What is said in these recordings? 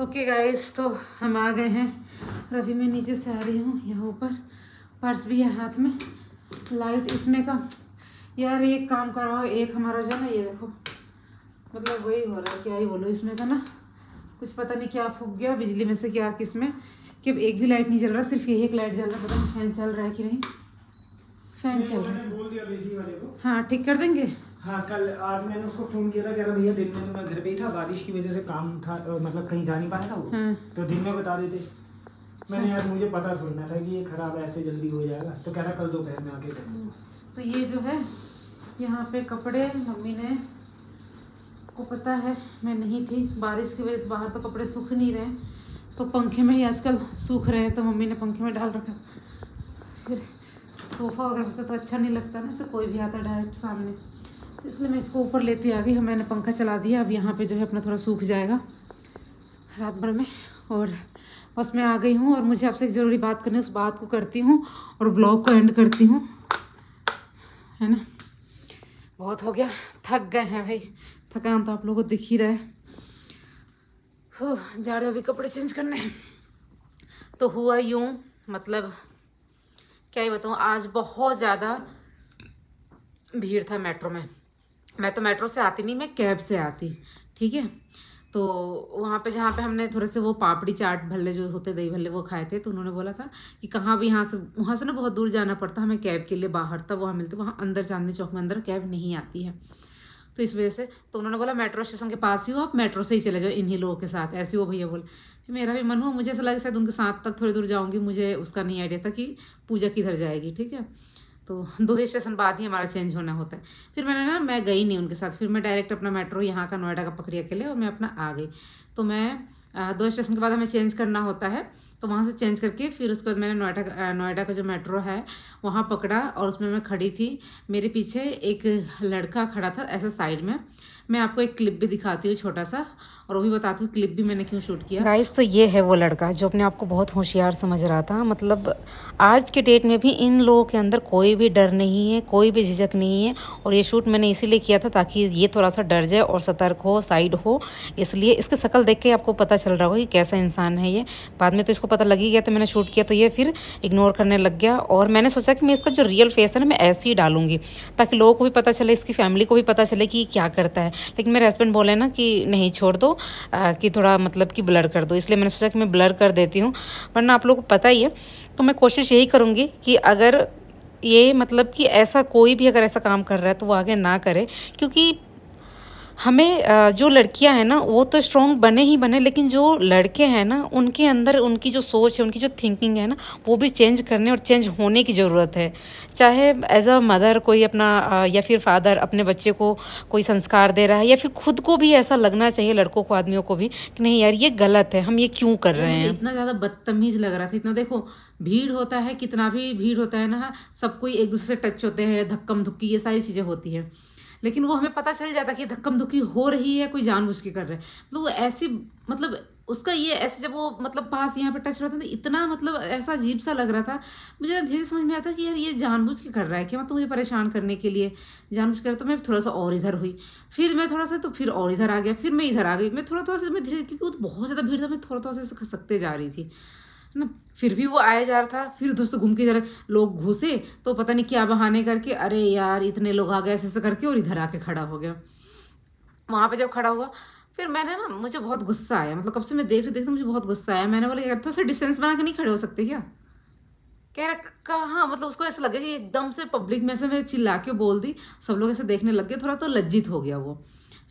Okay guys तो हम आ गए हैं रवि मैं नीचे से आ रही हूँ यहाँ ऊपर पर्स भी है हाथ में लाइट इसमें का। यार एक काम कर रहा हो एक हमारा जो है ना ये देखो मतलब वही हो रहा है क्या ही बोलो इसमें का ना। कुछ पता नहीं क्या फूक गया बिजली में से क्या किसमें कि अब एक भी लाइट नहीं जल रहा सिर्फ़ यही एक लाइट जल रहा है पता नहीं फ़ैन चल रहा है कि नहीं। फ़ैन चल रहा है को। हाँ ठीक कर देंगे? हाँ कल आज मैंने उसको फ़ोन किया था कह रहा भैया दिन में तो मैं घर पे ही था बारिश की वजह से काम था मतलब कहीं जा नहीं पाया था वो हाँ। तो दिन में बता देते। मैंने यार मुझे पता थोड़ा था कि ये खराब ऐसे जल्दी हो जाएगा तो कह रहा कल दोपहर में आके कर तो ये जो है यहाँ पे कपड़े मम्मी ने को पता है मैं नहीं थी बारिश की वजह से बाहर तो कपड़े सूख नहीं रहे तो पंखे में ही आजकल सूख रहे हैं तो मम्मी ने पंखे में डाल रखा। फिर सोफ़ा वगैरह तो अच्छा नहीं लगता ना से कोई भी आता डायरेक्ट सामने। इसलिए मैं इसको ऊपर लेती आ गई। मैंने पंखा चला दिया। अब यहाँ पे जो है अपना थोड़ा सूख जाएगा रात भर में। और बस मैं आ गई हूँ और मुझे आपसे एक ज़रूरी बात करनी है। उस बात को करती हूँ और ब्लॉग को एंड करती हूँ। है ना? बहुत हो गया। थक गए हैं भाई। थकान तो आप लोगों को दिख ही रहा है। जा रहे हो अभी कपड़े चेंज करने। हैं तो हुआ यूँ मतलब क्या ही बताऊँ, आज बहुत ज़्यादा भीड़ था मेट्रो में। मैं तो मेट्रो से आती नहीं, मैं कैब से आती, ठीक है? तो वहाँ पे जहाँ पे हमने थोड़े से वो पापड़ी चाट भल्ले जो होते, दही भल्ले वो खाए थे तो उन्होंने बोला था कि कहाँ भी यहाँ से, वहाँ से ना बहुत दूर जाना पड़ता हमें कैब के लिए बाहर, तब वहाँ मिलते, वहाँ अंदर चांदनी चौक में अंदर कैब नहीं आती है। तो इस वजह से तो उन्होंने बोला, मेट्रो स्टेशन के पास ही हो आप, मेट्रो से ही चले जाओ इन्हीं लोगों के साथ, ऐसे वो भैया बोले। मेरा भी मन हुआ, मुझे ऐसा लगा शायद उनके साथ तक थोड़ी दूर जाऊँगी, मुझे उसका नहीं आइडिया था कि पूजा किधर जाएगी, ठीक है? तो दो स्टेशन बाद ही हमारा चेंज होना होता है। फिर मैंने ना, मैं गई नहीं उनके साथ। फिर मैं डायरेक्ट अपना मेट्रो यहाँ का नोएडा का पकड़िया के लिए और मैं अपना आ गई। तो मैं दो स्टेशन के बाद हमें चेंज करना होता है। तो वहाँ से चेंज करके फिर उसके बाद मैंने नोएडा नोएडा का जो मेट्रो है वहाँ पकड़ा और उसमें मैं खड़ी थी। मेरे पीछे एक लड़का खड़ा था ऐसा साइड में। मैं आपको एक क्लिप भी दिखाती हूँ छोटा सा और वो भी बताती हूँ क्लिप भी मैंने क्यों शूट किया। गाइस तो ये है वो लड़का जो अपने आप को बहुत होशियार समझ रहा था। मतलब आज के डेट में भी इन लोगों के अंदर कोई भी डर नहीं है, कोई भी झिझक नहीं है और ये शूट मैंने इसीलिए किया था ताकि ये थोड़ा सा डर जाए और सतर्क हो, साइड हो। इसलिए इसके शक्ल देख के आपको पता चल रहा होगा कि कैसा इंसान है ये। बाद में तो इसको पता लग ही गया तो मैंने शूट किया तो ये फिर इग्नोर करने लग गया और मैंने सोचा कि मैं इसका जो रियल फेस है ना मैं ऐसे ही डालूँगी ताकि लोगों को भी पता चले इसकी फैमिली को भी पता चले कि क्या करता है। लेकिन मेरे हस्बैंड बोले ना कि नहीं छोड़ दो आ, कि थोड़ा मतलब कि ब्लर कर दो। इसलिए मैंने सोचा कि मैं ब्लर कर देती हूँ वरना आप लोगों को पता ही है। तो मैं कोशिश यही करूँगी कि अगर ये मतलब कि ऐसा कोई भी अगर ऐसा काम कर रहा है तो वो आगे ना करे क्योंकि हमें जो लड़कियाँ हैं ना, वो तो स्ट्रॉन्ग बने ही बने, लेकिन जो लड़के हैं ना, उनके अंदर उनकी जो सोच है, उनकी जो थिंकिंग है ना, वो भी चेंज करने और चेंज होने की ज़रूरत है। चाहे एज अ मदर कोई अपना या फिर फादर अपने बच्चे को कोई संस्कार दे रहा है, या फिर खुद को भी ऐसा लगना चाहिए, लड़कों को, आदमियों को भी, कि नहीं यार, ये गलत है, हम ये क्यों कर रहे हैं? इतना ज़्यादा बदतमीज लग रहा था, इतना देखो, भीड़ होता है, कितना भी भीड़ होता है ना, सब कोई एक दूसरे से टच होते हैं धक्कम धुक्की ये सारी चीज़ें होती है। लेकिन वो हमें पता चल जाता कि धक्कम धुक्की हो रही है, कोई जानबूझ के कर रहा है। तो वो ऐसी मतलब उसका ये, ऐसे जब वो मतलब पास यहाँ पे टच रहा था तो इतना मतलब ऐसा अजीब सा लग रहा था। मुझे ना धीरे समझ में आता कि यार ये जानबूझ के कर रहा है क्या मतलब मुझे परेशान करने के लिए, जानबूझ कर तो मैं थोड़ा सा और इधर हुई। फिर मैं थोड़ा सा तो फिर और इधर आ गया, फिर मैं इधर आ गई। मैं थोड़ा थोड़ा सा, मैं धीरे, क्योंकि तो बहुत ज़्यादा भीड़ था, मैं थोड़ा थोड़ा सा खसकते जा रही थी। ना, फिर भी वो आया जा रहा था, फिर दोस्तों घूम के इधर लोग घुसे तो पता नहीं क्या बहाने करके, अरे यार, इतने लोग आ गए ऐसे ऐसे करके और इधर आके खड़ा हो गया। वहाँ पे जब खड़ा हुआ, फिर मैंने ना, मुझे बहुत गुस्सा आया मतलब कब से मैं देख रही देखती मुझे बहुत गुस्सा आया। मैंने बोला, यार थोड़ा सा डिस्टेंस बना के नहीं खड़े हो सकते क्या? कह रहा, कहाँ? मतलब उसको ऐसा लगे कि एकदम से पब्लिक में से मैं चिल्ला के बोल दी, सब लोग ऐसे देखने लग गए, थोड़ा तो लज्जित हो गया वो।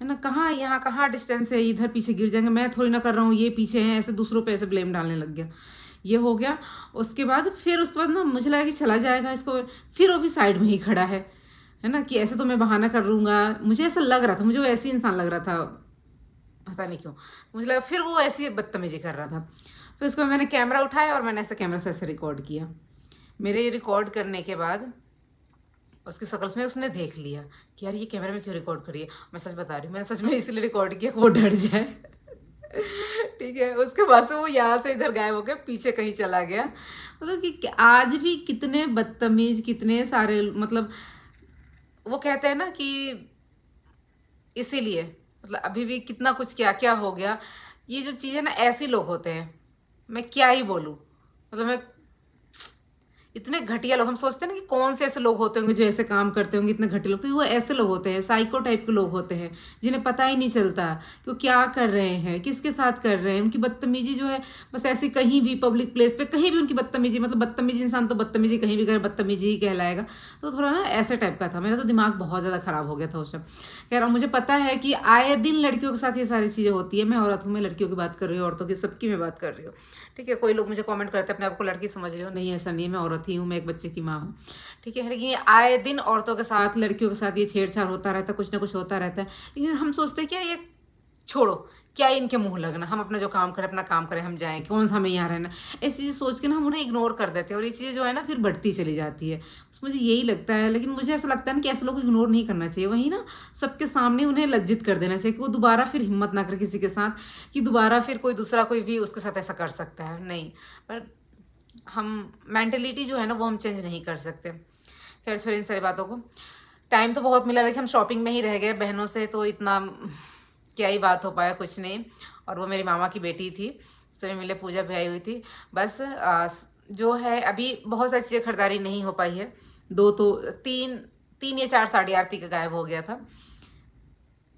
है ना, कहाँ यहाँ? कहाँ डिस्टेंस है? इधर पीछे गिर जाएँगे, मैं थोड़ी ना कर रहा हूँ, ये पीछे हैं, ऐसे दूसरों पे ऐसे ब्लेम डालने लग गया। ये हो गया। उसके बाद फिर उसके बाद ना मुझे लगा कि चला जाएगा इसको। फिर वो भी साइड में ही खड़ा है है ना, कि ऐसे तो मैं बहाना कर लूँगा। मुझे ऐसा लग रहा था, मुझे वो ऐसे इंसान लग रहा था, पता नहीं क्यों। मुझे लगा फिर वो ऐसी बदतमीजी कर रहा था। फिर उसको मैंने कैमरा उठाया और मैंने ऐसे कैमरा से ऐसे रिकॉर्ड किया। मेरे रिकॉर्ड करने के बाद उसकी शक्ल में उसने देख लिया कि यार ये कैमरे में क्यों रिकॉर्ड करिए मैं सच बता रही हूँ, मैंने सच में इसलिए रिकॉर्ड किया वो डर जाए। ठीक है, उसके बाद से वो यहाँ से इधर गायब हो गया पीछे कहीं चला गया। मतलब कि आज भी कितने बदतमीज, कितने सारे मतलब वो कहते हैं ना कि इसीलिए मतलब अभी भी कितना कुछ क्या क्या हो गया। ये जो चीज़ है ना, ऐसे लोग होते हैं। मैं क्या ही बोलूँ? मतलब मैं इतने घटिया लोग, हम सोचते हैं ना कि कौन से ऐसे लोग होते होंगे जो ऐसे काम करते होंगे, इतने घटिया लोग। तो वो ऐसे लोग होते हैं साइको टाइप के लोग होते हैं, जिन्हें पता ही नहीं चलता कि वो क्या कर रहे हैं, किसके साथ कर रहे हैं। उनकी बदतमीजी जो है, बस ऐसे कहीं भी पब्लिक प्लेस पे कहीं भी उनकी बदतमीजी मतलब बदतमीजी इंसान तो बदतमीजी कहीं भी करे, बदतमीजी ही कहलाएगा। तो थोड़ा ना ऐसे टाइप का था, मेरा तो दिमाग बहुत ज़्यादा ख़राब हो गया था उस टाइम कह रहा हूँ, मुझे पता है कि आए दिन लड़कियों के साथ ये सारी चीज़ें होती है। मैं औरत हूँ मैं लड़कियों की बात कर रही हूँ, औरतों की सबकी मैं बात कर रही हूँ। ठीक है, कोई लोग मुझे कॉमेंट करते हैं, अपने आप को लड़की समझ रही हो? नहीं, ऐसा नहीं है, मैं औरत ही हूँ मैं एक बच्चे की माँ। हूँ ठीक है, लेकिन आए दिन औरतों के साथ, लड़कियों के साथ ये छेड़छाड़ होता रहता है कुछ ना कुछ होता रहता है। लेकिन हम सोचते हैं, क्या ये छोड़ो, क्या इनके मुँह लगना, हम अपना जो काम करें, अपना काम करें, हम जाएँ, कौन सा हमें यहाँ रहना? ऐसी चीज़ सोच के ना हम उन्हें इग्नोर कर देते हैं और ये चीज़ें जो है ना फिर बढ़ती चली जाती है। बस मुझे यही लगता है, लेकिन मुझे ऐसा लगता है ना कि ऐसे लोग इग्नोर नहीं करना चाहिए। वही ना सबके सामने उन्हें लज्जित कर देना चाहिए कि वो दोबारा फिर हिम्मत ना करे किसी के साथ, कि दोबारा फिर कोई दूसरा कोई भी उसके साथ ऐसा कर सकता है। नहीं, पर हम मैंटेलिटी जो है ना वो हम चेंज नहीं कर सकते। खैर छोड़िए इन सारी बातों को। टाइम तो बहुत मिला लेकिन हम शॉपिंग में ही रह गए बहनों से तो इतना क्या ही बात हो पाया कुछ नहीं। और वो मेरी मामा की बेटी थी सभी मिले पूजा भी आई हुई थी। बस आ, जो है अभी बहुत सारी चीज़ें खरीदारी नहीं हो पाई है। दो तो तीन तीन या चार साड़ी आरती का गायब हो गया था।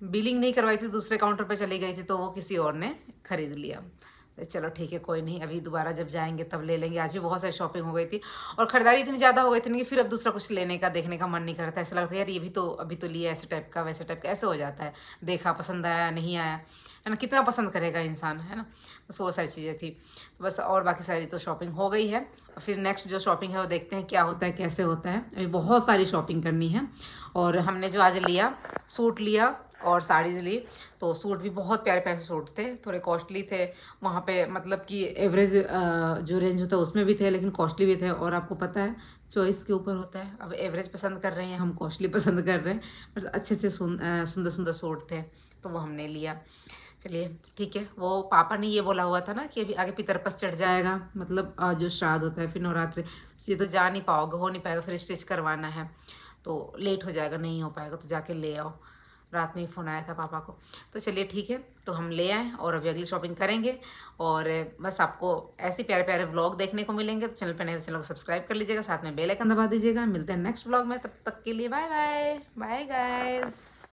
बिलिंग नहीं करवाई थी दूसरे काउंटर पर चली गई थी तो वो किसी और ने खरीद लिया। चलो ठीक है, कोई नहीं, अभी दोबारा जब जाएँगे तब ले लेंगे। आज भी बहुत सारी शॉपिंग हो गई थी और ख़रीदारी इतनी ज़्यादा हो गई थी कि फिर अब दूसरा कुछ लेने का, देखने का मन नहीं करता। ऐसा लगता है, यार, ये भी तो अभी तो लिया ऐसे टाइप का, वैसे टाइप का। ऐसे हो जाता है। देखा, पसंद आया, नहीं आया। है ना, कितना पसंद करेगा इंसान, है ना? बस वो सारी चीज़ें थी। तो बस और बाकी सारी तो शॉपिंग हो गई है। फिर नेक्स्ट जो शॉपिंग है, वो देखते हैं क्या होता है, कैसे होता है। अभी बहुत सारी शॉपिंग करनी है। और हमने जो आज लिया, सूट लिया और साड़ीज ली तो सूट भी बहुत प्यारे प्यारे सूट थे, थोड़े कॉस्टली थे। वहाँ पे मतलब कि एवरेज जो रेंज होता है उसमें भी थे, लेकिन कॉस्टली भी थे। और आपको पता है चॉइस के ऊपर होता है। अब एवरेज पसंद कर रहे हैं हम कॉस्टली पसंद कर रहे हैं मतलब अच्छे अच्छे सुंदर सुंदर सूट थे तो वो हमने लिया। चलिए, ठीक है। वो पापा ने ये बोला हुआ था ना कि अभी आगे पितरपस चढ़ जाएगा। मतलब जो श्राद्ध होता है, फिर नवरात्रि, ये तो जा नहीं पाओगे, हो नहीं पाएगा, फिर स्टिच करवाना है। तो लेट हो जाएगा, नहीं हो पाएगा तो जाके ले आओ। रात में ही फ़ोन आया था पापा को। तो चलिए ठीक है तो हम ले आए और अभी अगली शॉपिंग करेंगे। और बस आपको ऐसे प्यारे प्यारे व्लॉग देखने को मिलेंगे तो चैनल पर तो चैनल को सब्सक्राइब कर लीजिएगा, साथ में बेल आइकन दबा दीजिएगा। मिलते हैं नेक्स्ट व्लॉग में, तब तक के लिए बाय बाय बाय गाइस